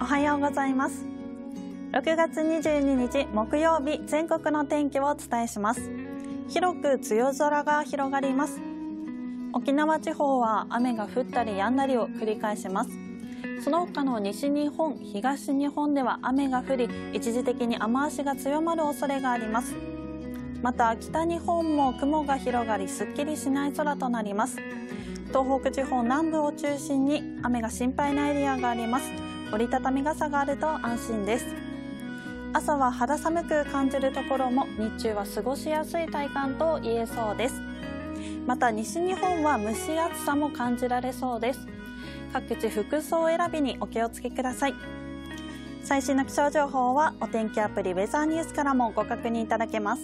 おはようございます。6月22日木曜日全国の天気をお伝えします。広く梅雨空が広がります。沖縄地方は雨が降ったり止んだりを繰り返します。その他の西日本東日本では雨が降り一時的に雨足が強まる恐れがあります。また北日本も雲が広がりすっきりしない空となります。東北地方南部を中心に雨が心配なエリアがあります。折りたたみ傘があると安心です。朝は肌寒く感じるところも日中は過ごしやすい体感と言えそうです。また西日本は蒸し暑さも感じられそうです。各地服装選びにお気をつけください。最新の気象情報はお天気アプリウェザーニュースからもご確認いただけます。